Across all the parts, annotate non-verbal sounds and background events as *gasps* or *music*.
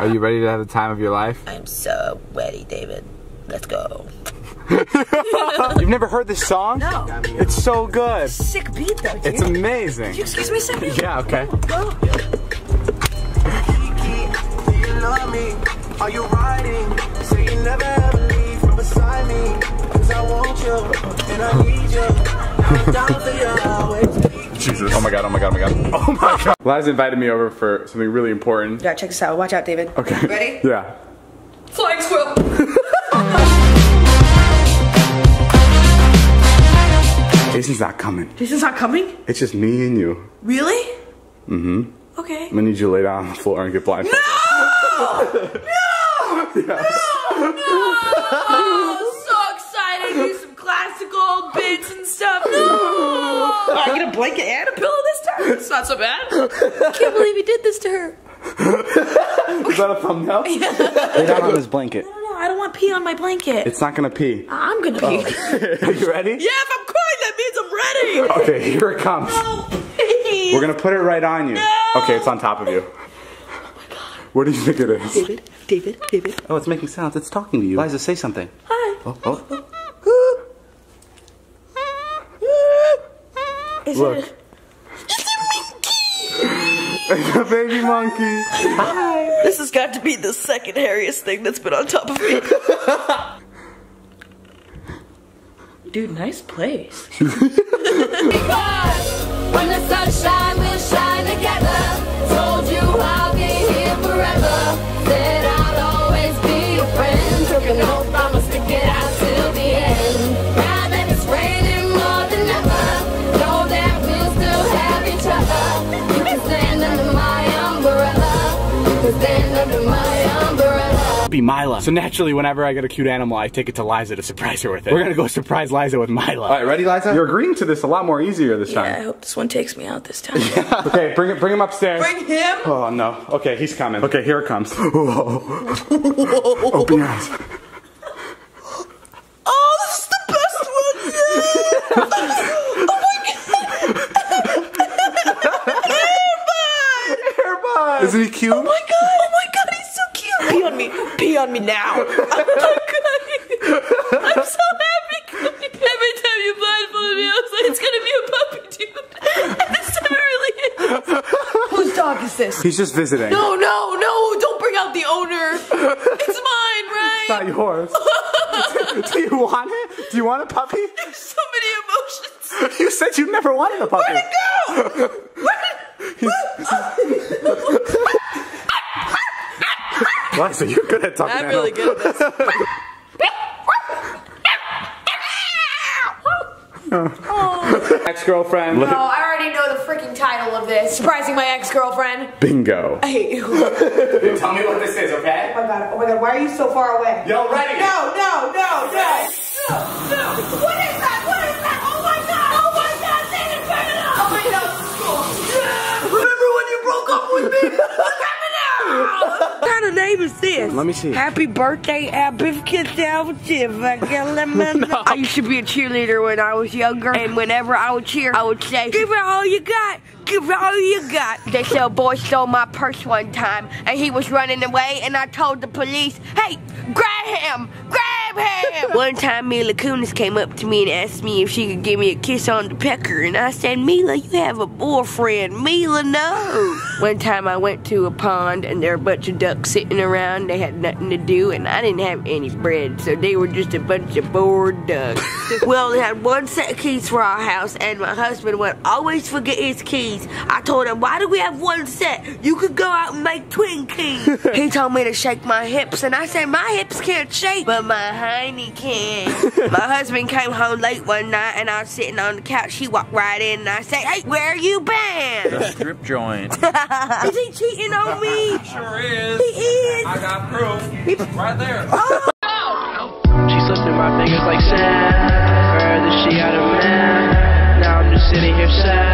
Are you ready to have the time of your life? *laughs* I'm so ready, David. Let's go. You've never heard this song? No. It's so good. Sick beat though, dude. It's amazing. Excuse me a second. Yeah, okay. Do you love me? Are you riding? Say you never ever leave from beside me. Cause I want you and I need you. I'm down for you always. Jesus. Oh my god, oh my god, oh my god. *laughs* Oh my god. Liza invited me over for something really important. Yeah, check this out. Watch out, David. Okay. Ready? *laughs* Yeah. Flying squirrel. *laughs* Jason's not coming. Jason's not coming? It's just me and you. Really? Mm-hmm. Okay. I'm gonna need you to lay down on the floor and get blindfolded. Oh, not so bad. I *laughs* can't believe he did this to her. *laughs* Is that a thumbnail? *laughs* Lay down on this blanket. No, no, I don't want pee on my blanket. It's not gonna pee. I'm gonna pee. Oh. Are you ready? Yeah, if I'm crying, that means I'm ready. Okay, here it comes. Oh, please. We're gonna put it right on you. No. Okay, it's on top of you. Oh my God. What do you think it is? David, David, David. Oh, it's making sounds. It's talking to you. Liza, say something. Hi. Oh, oh. Is Look. It? It's a baby monkey. Hi. This has got to be the second hairiest thing that's been on top of me. Dude, nice place. *laughs* When the sunshine will umbrella. Be Mila. So naturally, whenever I get a cute animal, I take it to Liza to surprise her with it. We're gonna go surprise Liza with Mila. All right, ready, Liza? You're agreeing to this a lot more easier this Yeah, I time. hope this one takes me out this time. *laughs* okay, bring it. Bring him upstairs. Bring him? Oh no. Okay, he's coming. Okay, here it comes. *laughs* Open your eyes. *laughs* Oh, this is the best one oh yet! Airbud. Isn't he cute? Oh on me now! *laughs* I'm so happy! Every time you blindfolded me, I was like, it's gonna be a puppy, dude. And this time it really is. Whose dog is this? He's just visiting. No, no, no! Don't bring out the owner! It's mine, right? It's Not yours. *laughs* Do you want it? Do you want a puppy? There's so many emotions. You said you never wanted a puppy. Where'd it go? *laughs* Liza, *laughs* you're good at talking I'm really good at this. *laughs* *laughs* Ex-girlfriend. Oh, I already know the freaking title of this. Surprising my ex-girlfriend. Bingo. I hate you. Oh Tell me what this is, okay? Oh my god, oh my god, why are you so far away? Yo, ready? No, no, no, no. No, no. What is that? What is kind of name is this? Let me see. Happy birthday, happy kids out I used to be a cheerleader when I was younger, and whenever I would cheer, I would say, "Give it all you got." Give it all you got. They said a boy stole my purse one time, and he was running away, and I told the police, "Hey, grab him! Grab him!" one time, Mila Kunis came up to me and asked me if she could give me a kiss on the pecker, and I said, "Mila, you have a boyfriend." Mila, no. one time, I went to a pond, and there were a bunch of ducks sitting around. They had nothing to do, and I didn't have any bread, so they were just a bunch of bored ducks. *laughs* well, they had one set of keys for our house, and my husband would always forget his keys. I told him, why do we have one set? You could go out and make twin keys. *laughs* he told me to shake my hips, and I said, my hips can't shake, but my hiney can. my husband came home late one night, and I was sitting on the couch. He walked right in, and I said, hey, where you been? The strip joint. *laughs* Is he cheating on me? Sure is. He is. I got proof. Right there. Oh. She slipped in my fingers like sand. Further she got a man. Now I'm just sitting here sad.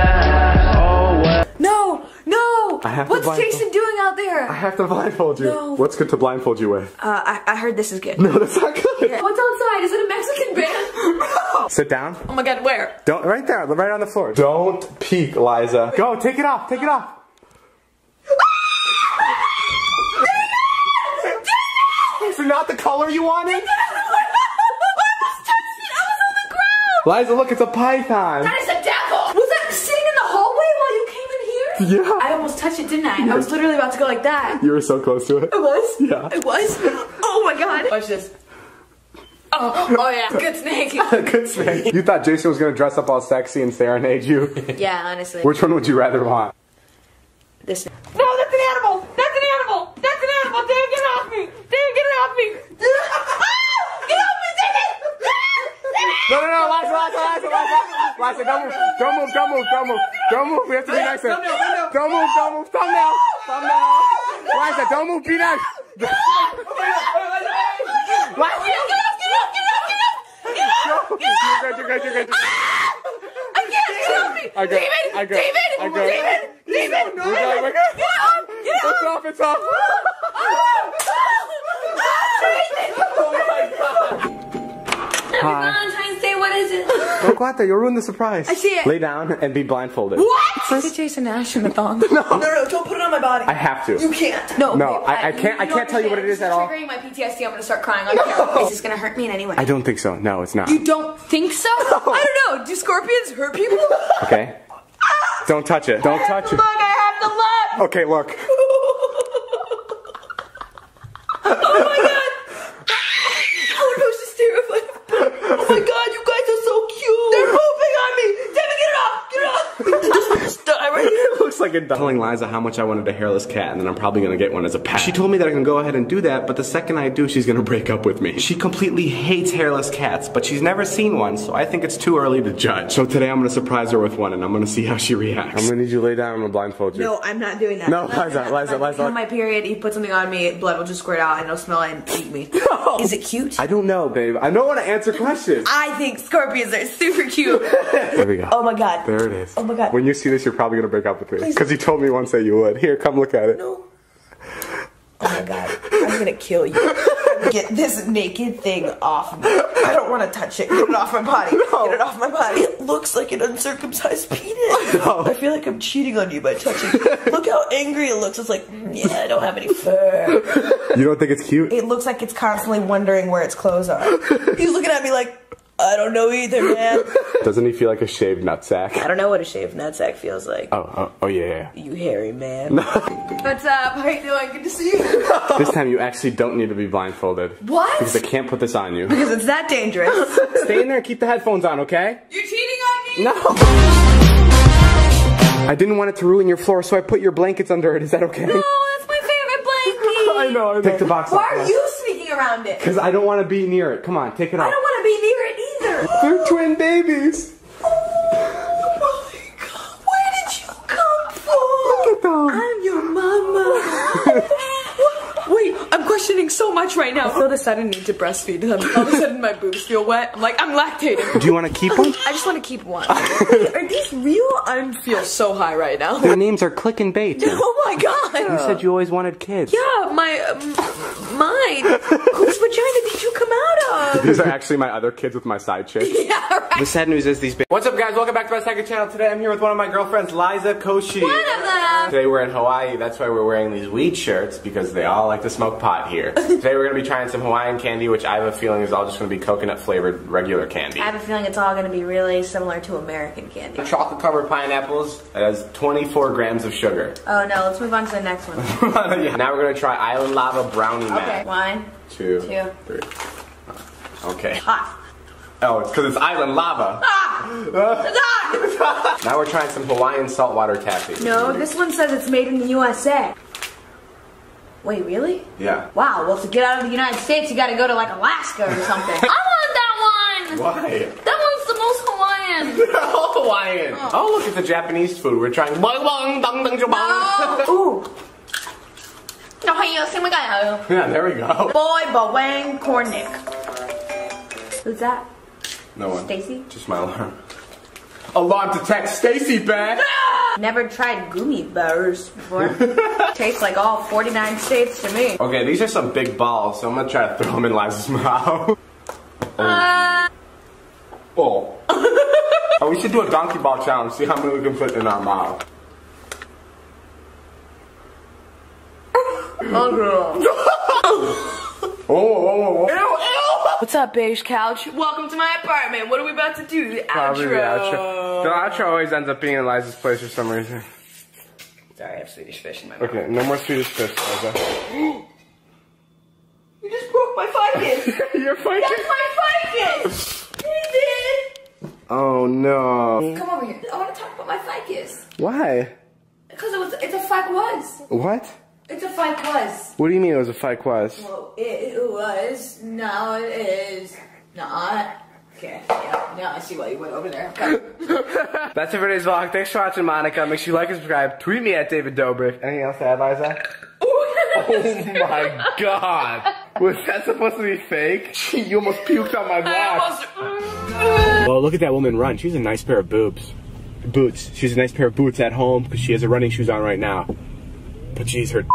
I have to What's blindfold- Jason doing out there? I have to blindfold you. No. What's good to blindfold you with? Uh, I, I heard this is good. No, that's not good. What's outside? Is it a Mexican band? *laughs* Sit down. Oh my god, where? Don't right there, right on the floor. Don't peek, Liza. Go, take it off, take it off. *laughs* Is it not the color you wanted? I almost touched it. I was on the ground. Liza, look, it's a python. That is a devil. Was that sitting in the hallway while you came in here? Yeah. I almost touched it, didn't I? I was literally about to go like that. You were so close to it. I was? Yeah. I was? Oh my god. Watch this. Oh, oh yeah. Good snake. Good snake. You thought Jason was gonna dress up all sexy and serenade you? yeah, honestly. Which one would you rather want? This. No, that's an animal. That's an animal. That's an animal. David, get it off me. David, get it off me. Ah! Get off me, David. No, no, no, Liza, Liza, Liza, Liza. Liza, don't move, don't move, don't move, don't move, don't move. We have to be nice. to him. Don't move, don't move. Thumbnail, thumbnail. Liza, don't move. Be nice. Liza, Get off, get off, get off, get off. you're good, you're good, you're good. you're good. I can't. Get off me. I got- David, I got- David, I got- David, David. We're good. Get off, get off. It's off, it's off. Hi. Valentine's Day, what is it? Don't go out there, you'll ruin the surprise. I see it. Lay down and be blindfolded. What? Is it Jason Nash in the thong? *laughs* No. No, no, don't put it on my body. I have to. You can't. No, No, okay, I- I can't- I can't tell you what it is at all. Triggering my PTSD, I'm gonna start crying on camera. Is this gonna hurt me in any way? I don't think so. No, it's not. You don't think so? I don't know. Do scorpions hurt people? Okay? Don't touch it. Don't touch it. Look, I have to look. Okay, look. *laughs* Oh my god. Oh, no, she's terrified. Oh my god, you guys are so cute. They're moving on me. David, get it off. Get it off. This one just die right here. It looks like a telling Liza how much I wanted a hairless cat, and then I'm probably gonna get one as a pet. She told me that I can go ahead and do that, but the second I do, she's gonna break up with me. She completely hates hairless cats, but she's never seen one, so I think it's too early to judge. So today I'm gonna surprise her with one, and I'm gonna see how she reacts. I'm gonna need you to lay down. I'm gonna blindfold you. No, I'm not doing that. No, Liza, Liza, On Liza. my period, you put something on me, blood will just squirt out and it'll smell and eat me. Is it cute? I don't know, babe. I don't want to answer questions. I think scorpions are super cute. *laughs* There we go. Oh my god. There it is. Oh my God. When you see this, you're probably gonna break up with me because you told me once that you would. Here, come look at it. No. Oh my god. I'm gonna kill you. Get this naked thing off me. I don't want to touch it. Get it off my body. No. Get it off my body. It looks like an uncircumcised penis. *laughs* No. I feel like I'm cheating on you by touching it. Look how angry it looks. It's like, "Mm, yeah, I don't have any fur. You don't think it's cute? It looks like it's constantly wondering where its clothes are. He's looking at me like, I don't know either, man. *laughs* Doesn't he feel like a shaved nutsack? I don't know what a shaved nutsack feels like. Oh, oh, oh yeah, yeah. You hairy man. What's up? How you doing? Good to see you. *laughs* This time you actually don't need to be blindfolded. What? Because I can't put this on you. Because it's that dangerous. *laughs* Stay in there and keep the headphones on, okay? You're cheating on me? No. I didn't want it to ruin your floor, so I put your blankets under it. Is that okay? Oh, that's my favorite blanket. I know, I know. Take the box Why are you sneaking around it? Because I don't want to be near it. Come on, take it off. I don't want to be near it either. They're twin babies. Oh my god, where did you come from? Look at them. I'm your mama. Wait, I'm questioning so much right now. I feel the sudden need to breastfeed them. All of a sudden my boobs feel wet. I'm like, I'm lactating. Do you want to keep them? I just want to keep one. Are these real? I feel so high right now. Their names are Click and Bait. *laughs* Oh my god. You said you always wanted kids. Yeah, my, um, mine. Whose vagina did you come out of? These are actually my other kids with my side chick. *laughs* Yeah, right. The sad news is these. Ba- What's up, guys? Welcome back to my second channel. Today I'm here with one of my girlfriends, Liza Koshy. One of them. Today we're in Hawaii. That's why we're wearing these weed shirts because they all like to smoke pot here. *laughs* Today we're gonna be trying some Hawaiian candy, which I have a feeling is all just gonna be coconut flavored regular candy. I have a feeling it's all going to be really similar to American candy. Chocolate covered pineapples. It has 24 grams of sugar. Oh no, let's move on to the next one. *laughs* Yeah. Now we're gonna try Island Lava Brownie Okay, one. Two, Two. Okay. Hot. Oh, it's because it's Island Lava. Ah! *laughs* now we're trying some Hawaiian saltwater taffy. No, this one says it's made in the USA. Wait, really? Yeah. Wow, well to get out of the United States you gotta go to like Alaska or something. *laughs* I want that one. Why? That one's the most Hawaiian. They're *laughs* all Hawaiian. Oh. look, at the Japanese food. We're trying. Bang, bang, dang, dang, jabang. *laughs* Ooh, Yeah, there we go. boy, Bawang Cornick. Who's that? No one. Stacy? Just my alarm. Alarm to text Stacy back. Never tried gummy bears before. *laughs* Tastes like all 49 states to me. Okay, these are some big balls, so I'm gonna try to throw them in Liza's *laughs* mouth. Oh. Uh. oh. oh, we should do a donkey ball challenge. See how many we can put in our mouth. Oh, girl. *laughs* Oh, oh, oh, oh. What's up, beige couch? Welcome to my apartment. What are we about to do? The Probably the outro. The outro always ends up being in Liza's place for some reason. Sorry, I have Swedish fish in my mouth. Okay, no more Swedish fish, Liza. *gasps* You just broke my ficus. *laughs* You're fighting. That's my ficus. David. Oh no. Come over here. I want to talk about my ficus. Why? Because it was, it's a fic was. What? It's a fic was. What do you mean it was a fight was? Well, it was. Now it is not. Okay, yeah, now I see why you went over there. Okay. *laughs* That's it for today's vlog. Thanks for watching, Monica. Make sure you like and subscribe. Tweet me at David Dobrik. Anything else to add, Liza? *laughs* Oh my god. Was that supposed to be fake? *laughs* you almost puked on my vlog. Well, look at that woman run. She's a nice pair of boobs. Boots. She's a nice pair of boots at home because she has her running shoes on right now. But geez, her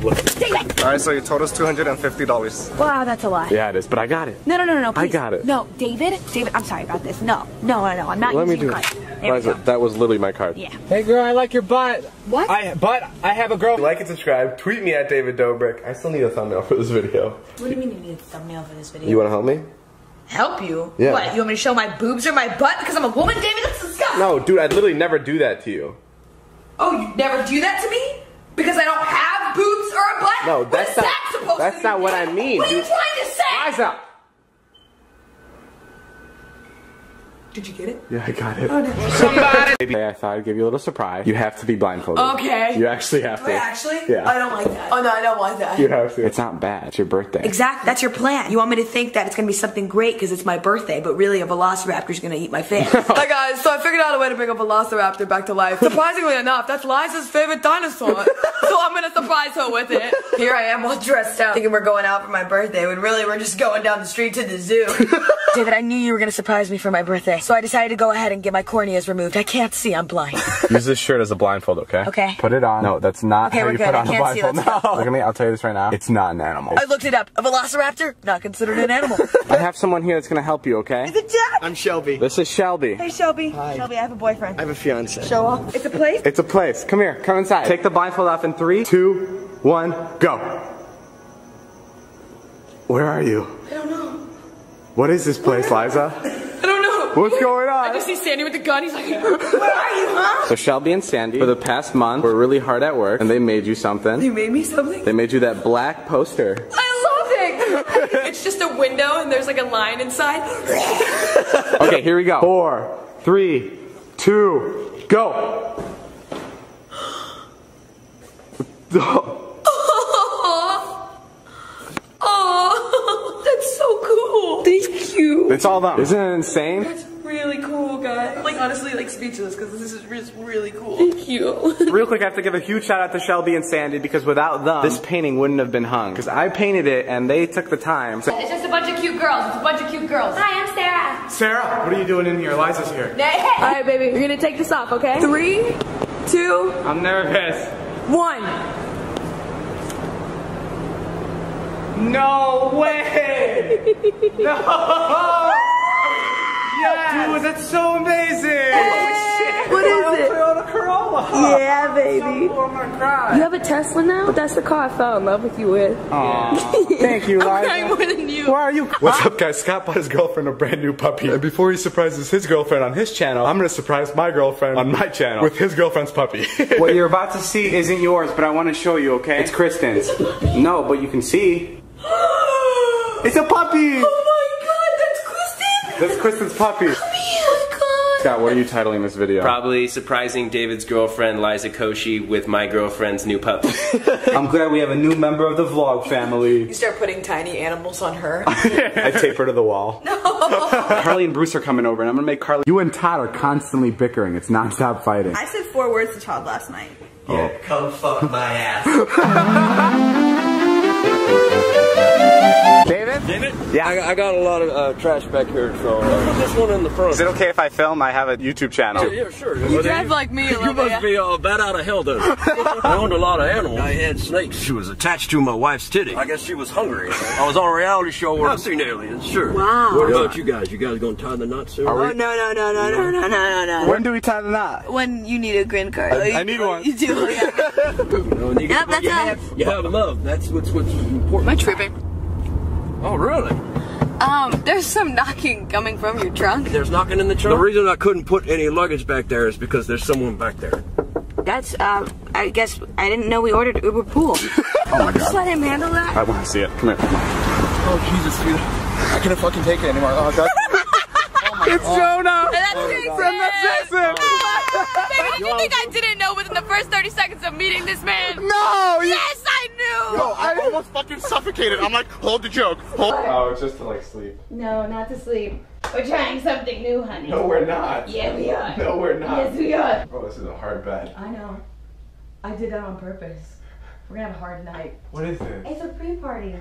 look. Alright, so you told us $250. Wow, that's a lot. Yeah, it is, but I got it. No, no, no, no, please. I got it. No, David, David, I'm sorry about this. No, no, no, no, I'm not Let me using do your it. card. There we Liza, that was literally my card. Yeah. Hey girl, I like your butt. What? I but I have a girl. Like and subscribe. Tweet me at David Dobrik. I still need a thumbnail for this video. What do you mean you need a thumbnail for this video? You want to help me? help you? Yeah. What, you want me to show my boobs or my butt because I'm a woman, David? That's disgusting. No, dude, I'd literally never do that to you. Oh, you never do that to me? Because I don't have boobs or a butt? No, that's not- that's not mean? what I mean, What are you dude. trying to say? Liza. Did you get it? Yeah, I got it. Oh, Somebody. Maybe I thought I'd give you a little surprise. You have to be blindfolded. Okay. You actually have to. Wait, actually? Yeah. I don't like that. Oh, no, I don't want that. You have to. It's not bad. It's your birthday. Exactly. That's your plan. You want me to think that it's gonna be something great because it's my birthday, but really a velociraptor's gonna eat my face. *laughs* Hi guys, so I figured out a way to bring a velociraptor back to life. Surprisingly enough, that's Liza's favorite dinosaur. *laughs* so I'm gonna surprise her with it. Here I am all dressed up, thinking we're going out for my birthday, when really we're just going down the street to the zoo. *laughs* David, I knew you were gonna surprise me for my birthday, so I decided to go ahead and get my corneas removed. I can't see, I'm blind. *laughs* Use this shirt as a blindfold, okay? Okay. Put it on. No, that's not Okay, how we're you good. put on a can't see. blindfold. Let's go. Look at me. I'll tell you this right now. It's not an animal. I looked it up. A velociraptor? Not considered an animal. *laughs* I have someone here that's gonna help you, okay? Is it Jack? I'm Shelby. This is Shelby. Hey, Shelby. Shelby, I have a boyfriend. I have a fiance. Show off. It's a place? It's a place. Come here. Come inside. Take the blindfold off in three, two, one, go. Where are you? I don't know. What is this place, Liza? *laughs* I don't know. What's going on? I just see Sandy with the gun. He's like, *laughs* where are you, huh? So Shelby and Sandy, for the past month, were really hard at work, and they made you something. You made me something? They made you that black poster. I love it. *laughs* it's just a window and there's like a line inside. *laughs* Okay, here we go. Four, three, two, go. Oh, that's so cool. Thank you. It's all them. Isn't it insane? That's really cool, guys. Like honestly, like speechless because this is just really cool. Thank you. *laughs* Real quick, I have to give a huge shout out to Shelby and Sandy because without them, this painting wouldn't have been hung. Because I painted it and they took the time. It's just a bunch of cute girls. It's a bunch of cute girls. Hi, I'm Sarah. Sarah, what are you doing in here? Liza's here. All right, baby, you're gonna take this off, okay? Three, two, I'm nervous. one. No way! *laughs* no! Yes! Dude, that's so amazing! What is it? Toyota Corolla! Yeah, *laughs* baby. I'm. You have a Tesla now? That's the car I fell in love with you with. Aww. *laughs* Thank you, I'm crying Liza. more than you. Where are you? What's up, guys? Scott bought his girlfriend a brand new puppy. And before he surprises his girlfriend on his channel, I'm gonna surprise my girlfriend on my channel with his girlfriend's puppy. what you're about to see isn't yours, but I want to show you, okay? It's Kristen's. No, but you can see. *gasps* It's a puppy! Oh my god, that's Kristen! That's Kristen's puppy. Oh god. Scott, what are you titling this video? Probably surprising David's girlfriend Liza Koshy with my girlfriend's new puppy. *laughs* I'm glad we have a new member of the vlog family. You start putting tiny animals on her. *laughs* I tape her to the wall. No. Carly and Bruce are coming over, and I'm gonna make Carly. You and Todd are constantly bickering. It's nonstop fighting. I said four words to Todd last night. Yeah. Come fuck my ass. *laughs* Música David? David? Yeah. I, I got a lot of uh, trash back here, so uh, put this one in the front. Is it okay if I film? I have a YouTube channel. Yeah, sure. You drive like me a You little bit. must be uh, bad out of hell, then. *laughs* I owned a lot of animals. I had snakes. She was attached to my wife's titty. I guess she was hungry. I was on a reality show where I've seen aliens, sure. Wow. What about you guys? You guys gonna tie the knot soon? Are we- Oh, no, no, no, no, no, no, no, no, no. When do we tie the knot? When you need a green card. I- I need one. You do, yeah. *laughs* You know, you, Yep, that's you us. have, you have love. That's what's what's important. Am I tripping? Oh, really? Um, there's some knocking coming from your trunk. There's knocking in the trunk? The reason I couldn't put any luggage back there is because there's someone back there. That's, uh, I guess I didn't know we ordered Uber Pool. *laughs* Oh my Just let him handle that. I want to see it. Come here. Oh Jesus, dude. I can't fucking take it anymore. Oh god. *laughs* It's Jonah And That's Jason. from the Simpsons. *laughs* Baby, did you think I didn't know within the first 30 seconds of meeting this man? No! Yes, I knew! Yo, I almost fucking suffocated. I'm like, hold the joke. Hold. Oh, it's just to like sleep. No, not to sleep. We're trying something new, honey. No, we're not. Yeah, we are. No, we're not. Yes, we are. Oh, this is a hard bed. I know. I did that on purpose. We're gonna have a hard night. What is it? It's a pre-party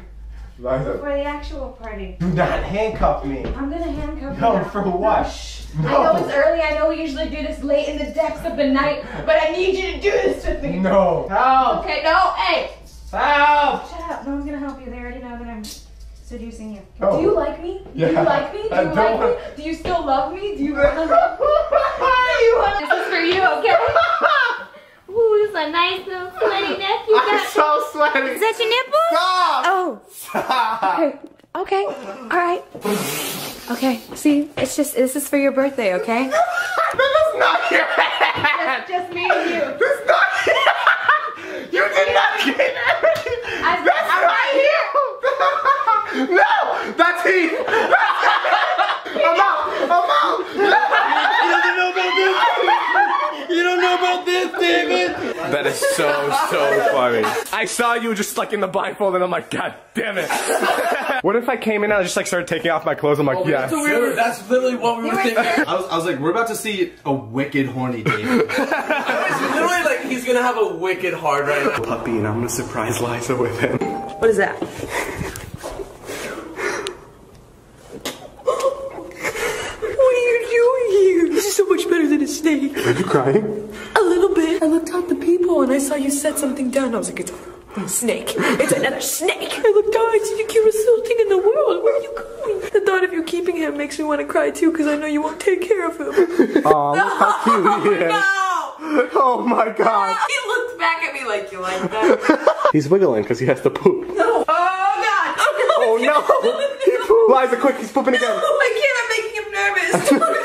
Liza, before the actual party. do not handcuff me. I'm gonna handcuff you. No, now. for what? I know it's early. I know we usually do this late in the depths of the night, but I need you to do this with me. No. Help! Okay, no, hey, Help! shut up. No one's gonna help you. They already know that I'm seducing you. No. Do you like me? Do you like me? Do you like want- me? Do you still love me? Do you wanna love me? You wanna? This is for you, okay? *laughs* Ooh, this is a nice little sweaty neck you got. I'm so sweaty. Is that your nipple? Stop! Oh. Stop! Okay. Okay. All right. Okay. See, it's just this is for your birthday, okay? *laughs* That is not your hand! Just, just me and you. That's not You did not get everything! I, That's *laughs* I'm not right here. No! That's Heath! *laughs* I'm out! I'm out! You don't know about this, You don't know about this, David? That is so, so funny. I saw you just like in the blindfold and I'm like, God damn it. *laughs* what if I came in and I just like started taking off my clothes? I'm like, oh, yes. That's literally what we were thinking. I was, I was like, we're about to see a wicked horny David. Literally, like, gonna have a wicked hard right now. Puppy and I'm gonna surprise Liza with him. What is that? what are you doing here? This is so much better than a snake. Are you crying? A little bit. I looked out the people and I saw you set something down. I was like, it's a snake. It's another snake. I looked down. I said, the cutest little thing in the world. Where are you going? The thought of you keeping him makes me want to cry too because I know you won't take care of him. Aw, how cute *laughs* oh, he is. No! *laughs* Oh my god. He looked back at me like you like that. *laughs* He's wiggling because he has to poop. *laughs* No. Oh god. Oh no! He pooped. Liza, quick, he's pooping again. I can't. I'm making him nervous.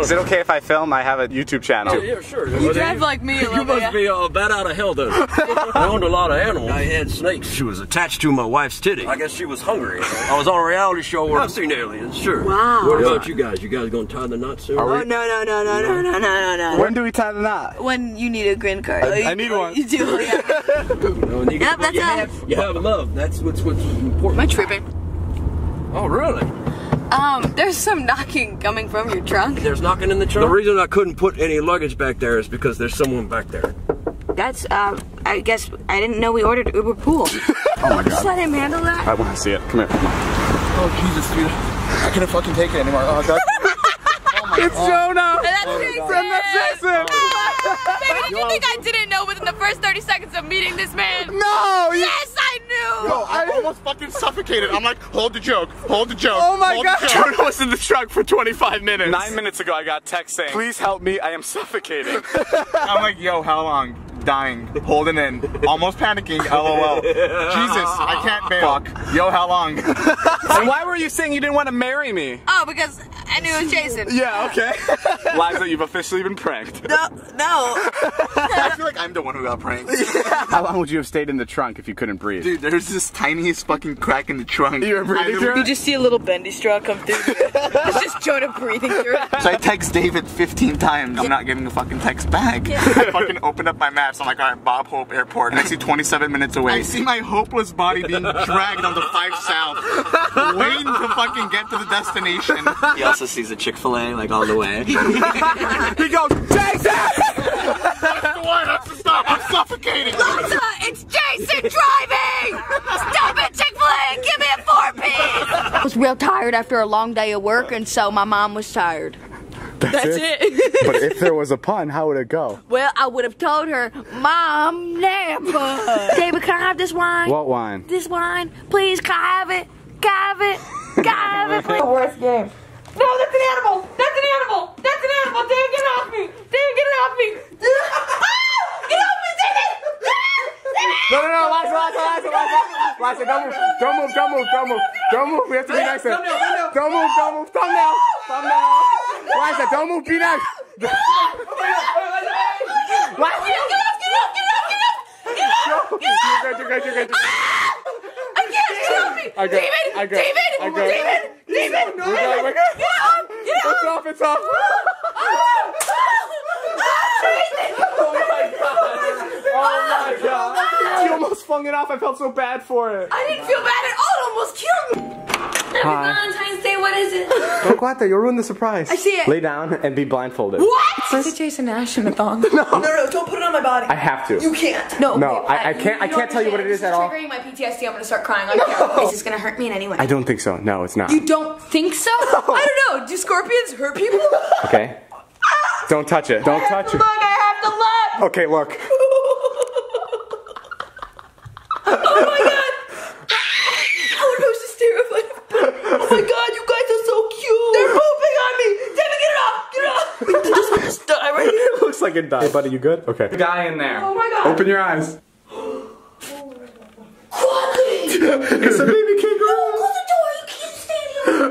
This one in the front. Is it okay if I film? I have a YouTube channel. Yeah, sure. You drive like me a You little bit. must be uh, bat out of hell, then. *laughs* I owned a lot of animals. I had snakes. She was attached to my wife's titty. I guess she was hungry. I was on a reality show where I've seen aliens, sure. Wow. What about you guys? You guys gonna tie the knot soon? Oh, no, no, no, no, no, no, no, no, no. When do we tie the knot? When you need a green card. I- I need one. You do, yeah. *laughs* No, you, Yep, that's you, it. have, you have love. That's what's what's important. Am I tripping? Oh, really? Um, there's some knocking coming from your trunk. There's knocking in the trunk? The reason I couldn't put any luggage back there is because there's someone back there. That's, uh, I guess I didn't know we ordered Uber Pool. *laughs* Oh my god. Just let him handle that. I want to see it. Come here. Oh Jesus, dude. I can't fucking take it anymore. Oh god. *laughs* It's Jonah That's from the Simpsons. Baby, did you think I didn't know within the first 30 seconds of meeting this man? No! you- Yes, I knew! Yo, I almost fucking suffocated. I'm like, hold the joke. Hold the joke. Oh my hold god! The joke. Jonah was in the truck for 25 minutes. Nine minutes ago, I got text saying, "Please help me, I am suffocating." *laughs* I'm like, yo, how long? Dying, holding in, almost panicking. LOL. *laughs* Jesus, I can't bail. Fuck. Yo, how long? *laughs* and why were you saying you didn't want to marry me? Oh, because I knew it was Jason. Yeah, okay. *laughs* Liza, you've officially been pranked. No, no. I feel like I'm the one who got pranked. How long would you have stayed in the trunk if you couldn't breathe? Dude, there's this tiniest fucking crack in the trunk. You were breathing through You just see a little bendy straw come through. it's just Jonah breathing through it. So I text David 15 times. I'm not getting a fucking text back. I fucking opened up my maps. I'm like, all right, Bob Hope Airport. And I see 27 minutes away. I see my hopeless body being dragged on the 5 South, waiting to fucking get to the destination. He also sees a Chick fil A like all the way. *laughs* he goes, Jason! Why have to stop? I'm suffocating. Liza, it's Jason driving! Stop it, Chick-fil-A! Give me a four-piece! I was real tired after a long day of work, and so my mom was tired. That's, it. *laughs* but if there was a pun, how would it go? well, I would have told her, Mom, never. *laughs* David, can I have this wine? What wine? This wine, please. Can I have it? Can I have it? Can I have it? Please? *laughs* Worst game. No, that's an animal. That's an animal. That's an animal. David, get it off me. David, get it off me. Ah! get off me, David. No, no, no, Liza, Liza, Liza, Liza. Liza, don't move. Don't move, don't move, don't move. Don't move. We have to be nice. to her. Don't move, don't move. Thumbnail. Thumbnail. Liza, don't move. Be nice. Liza. You're good, you're good, you're good. I can't. Get off me. I got- David. I got- David. I got- David. David. We're good, we're good. Get off. Get It's off. off, it's off. Oh my god. She almost flung it off. I felt so bad for it. I didn't feel bad at all. It almost killed me. Hi. Valentine's Day. What is it? *laughs* Don't go out there. You'll ruin the surprise. I see it. Lay down and be blindfolded. What? It's a Jason Nash in a thong. *laughs* No, no, no, don't put it on my body. I have to. You can't. No, No, okay, I- I can't- I don't can't tell you what it is understand. at all. This triggering my PTSD. I'm gonna start crying on camera. Is this gonna hurt me in any way? I don't think so. No, it's not. You don't think so? I don't know. Do scorpions hurt people? Okay? *laughs* Don't touch it. Don't touch it. Look, I have to look. Okay, look. Oh my god! Oh, no, she's terrified. Oh my god, you guys are so cute. They're pooping on me. David, get it off. Get it off. This one just die right here. It *laughs* looks like it died. Hey, buddy, you good? Okay. The Guy in there. Oh my god. Open your eyes. *gasps* Quality. *laughs* It's a baby kangaroo. Close the door. You can't stay here.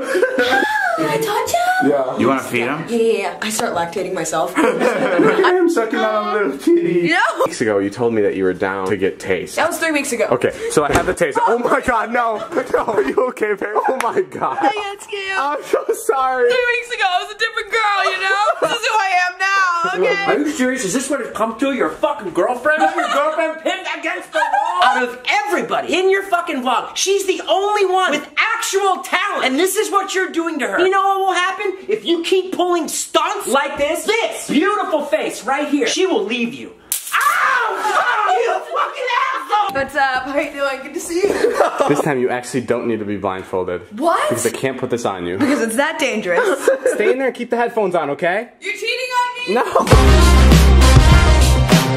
Can I touch him? Yeah. You want to feed him? Yeah, yeah, yeah. I start lactating myself. *laughs* I am sucking on a um, little kitty. No. Weeks ago, you told me that you were down to get taste. That was three weeks ago. Okay, so I have the taste. *laughs* Oh my god, no. *laughs* No, are you okay, babe? Oh my god. I got scared. I'm so sorry. Three weeks ago, I was a different girl, you know? This is who I am now, okay? Are you serious? Is this what it's come to? Your fucking girlfriend? Your girlfriend pinned against the wall? Out of everybody in your fucking vlog, she's the only one with actual talent. And this is what you're doing to her. You know what will happen? If you keep pulling stunts like this, this beautiful face right here, she will leave you. Ow! You fucking asshole! What's up? How you doing? Good to see you. *laughs* This time you actually don't need to be blindfolded. What? Because I can't put this on you. Because it's that dangerous. *laughs* Stay in there and keep the headphones on, okay? You're cheating on me? No. *laughs*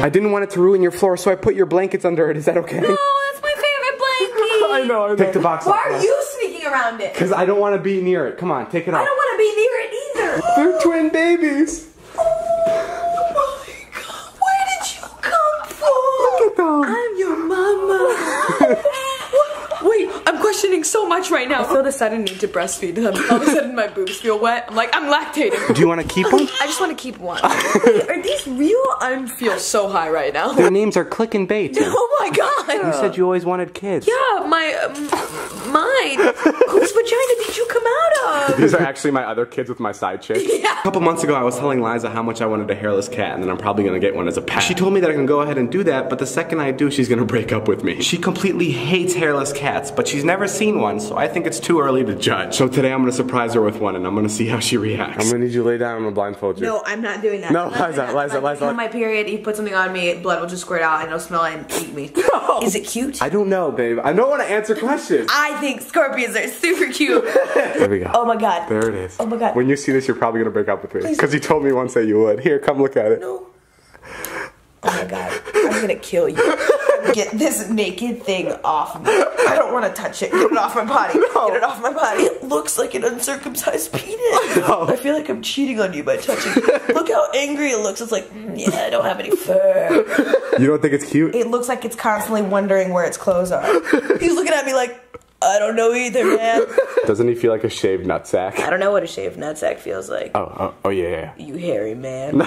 I didn't want it to ruin your floor, so I put your blankets under it. Is that okay? Oh, that's my favorite blanket. *laughs* I know, I know. Take the box Why off. are you sneaking around it? Because I don't want to be near it. Come on, take it off. I don't want to be near it either. They're twin babies. Oh my god, where did you come from? Look at them. I'm your mama. Wait, I'm questioning right now. I feel the sudden need to breastfeed them. All of a sudden my boobs feel wet. I'm like, I'm lactating. Do you want to keep them? I just want to keep one. Wait, are these real? I feel so high right now. Their names are Click and Bait. *laughs* Oh my god. You said you always wanted kids. Yeah, my, um, mine. Whose vagina did you come? These are actually my other kids with my side chick. *laughs* Yeah. A couple months ago, I was telling Liza how much I wanted a hairless cat, and then I'm probably gonna get one as a pet. She told me that I can go ahead and do that, but the second I do, she's gonna break up with me. She completely hates hairless cats, but she's never seen one, so I think it's too early to judge. So today I'm gonna surprise her with one, and I'm gonna see how she reacts. I'm gonna need you to lay down. I'm gonna blindfold you. No, I'm not doing that. No, I'm not Liza, doing that. Liza, Liza. On my period, you put something on me, blood will just squirt out and it'll smell and eat me. *laughs* Is it cute? I don't know, babe. I don't want to answer questions. I think scorpions are super cute. *laughs* There we go. Oh my god. There it is. Oh my God. When you see this, you're probably gonna break up with me. Because you told me once that you would. Here, come look at it. No. Oh my god. I'm gonna kill you. Get this naked thing off me. I don't want to touch it. Get it off my body. Get it off my body. It looks like an uncircumcised penis. *laughs* I feel like I'm cheating on you by touching it. Look how angry it looks. It's like, "Mm, yeah, I don't have any fur. You don't think it's cute? It looks like it's constantly wondering where its clothes are. He's looking at me like, I don't know either, man. *laughs* Doesn't he feel like a shaved nutsack? I don't know what a shaved nutsack feels like. Oh, oh, oh yeah, yeah. You hairy man. *laughs*